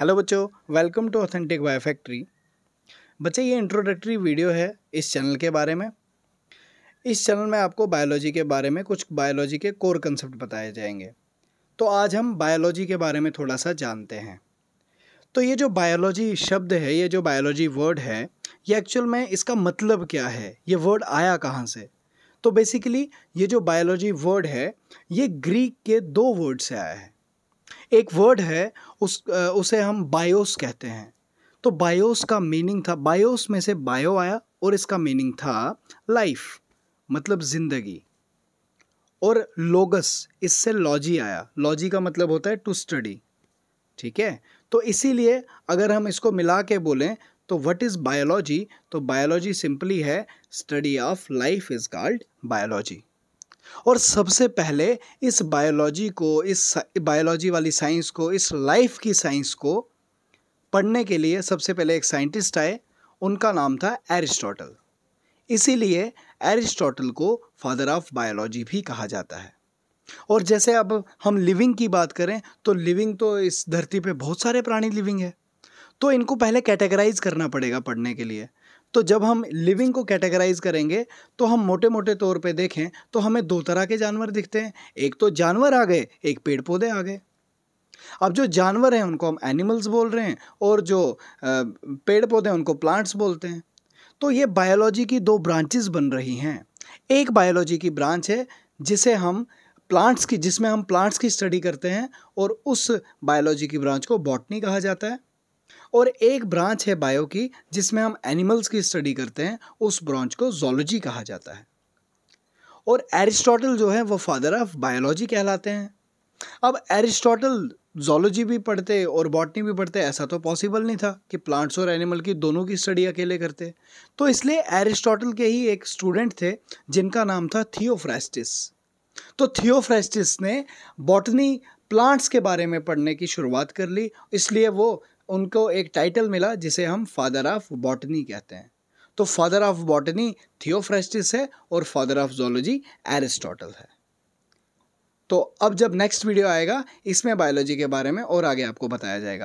Hello बच्चों welcome to authentic bio factory बच्चे, ये इंट्रोडक्टरी वीडियो है इस चैनल के बारे में। इस चैनल में आपको बायोलॉजी के बारे में कुछ बायोलॉजी के कोर कंसेप्ट बताए जाएँगे। तो आज हम बायोलॉजी के बारे में थोड़ा सा जानते हैं। तो ये जो बायोलॉजी शब्द है, ये जो बायोलॉजी वर्ड है, ये एक्चुअल में इसका मतलब क्या है? ये वर्ड आया कहाँ से? तो बेसिकली ये जो बायोलॉजी वर्ड है, ये ग्रीक के दो वर्ड से आया है। एक वर्ड है, उस उसे हम बायोस कहते हैं। तो बायोस का मीनिंग था बायोस में से बायो आया और इसका मीनिंग था लाइफ मतलब ज़िंदगी। और लोगस इससे लॉजी आया। लॉजी का मतलब होता है टू स्टडी ठीक है? तो इसीलिए अगर हम इसको मिला के बोलें तो व्हाट इज़ बायोलॉजी तो बायोलॉजी सिंपली है study of life is called biology और सबसे पहले इस बायोलॉजी को, इस बायोलॉजी वाली साइंस को, इस लाइफ की साइंस को पढ़ने के लिए सबसे पहले एक साइंटिस्ट आए, उनका नाम था एरिस्टोटल इसीलिए एरिस्टोटल को फादर ऑफ़ बायोलॉजी भी कहा जाता है। और जैसे अब हम लिविंग की बात करें तो लिविंग तो इस धरती पे बहुत सारे प्राणी लिविंग है। तो इनको पहले कैटेगराइज करना पड़ेगा पढ़ने के लिए। तो जब हम लिविंग को कैटेगराइज करेंगे तो हम मोटे मोटे तौर पे देखें तो हमें दो तरह के जानवर दिखते हैं। एक तो जानवर आ गए, एक पेड़ पौधे आ गए। अब जो जानवर हैं, उनको हम एनिमल्स बोल रहे हैं और जो पेड़ पौधे हैं, उनको प्लांट्स बोलते हैं। तो ये बायोलॉजी की दो ब्रांचेस बन रही हैं। एक बायोलॉजी की ब्रांच है, जिसे हम प्लांट्स की, जिसमें हम प्लांट्स की स्टडी करते हैं और उस बायोलॉजी की ब्रांच को बॉटनी कहा जाता है। और एक ब्रांच है बायो की, जिसमें हम एनिमल्स की स्टडी करते हैं, उस ब्रांच को जोलॉजी कहा जाता है। और एरिस्टोटल जो है, वो फादर ऑफ़ बायोलॉजी कहलाते हैं। अब एरिस्टोटल जोलॉजी भी पढ़ते और बॉटनी भी पढ़ते, ऐसा तो पॉसिबल नहीं था कि प्लांट्स और एनिमल की दोनों की स्टडी अकेले करते। तो इसलिए एरिस्टोटल के ही एक स्टूडेंट थे, जिनका नाम था थियोफ्रेस्टिस तो थियोफ्रेस्टिस ने बॉटनी प्लांट्स के बारे में पढ़ने की शुरुआत कर ली, इसलिए वो उनको एक टाइटल मिला जिसे हम फादर ऑफ़ बॉटनी कहते हैं। तो फादर ऑफ़ बॉटनी थियोफ्रेस्टिस है और फादर ऑफ़ जोलॉजी एरिस्टोटल है। तो अब जब नेक्स्ट वीडियो आएगा, इसमें बायोलॉजी के बारे में और आगे आपको बताया जाएगा।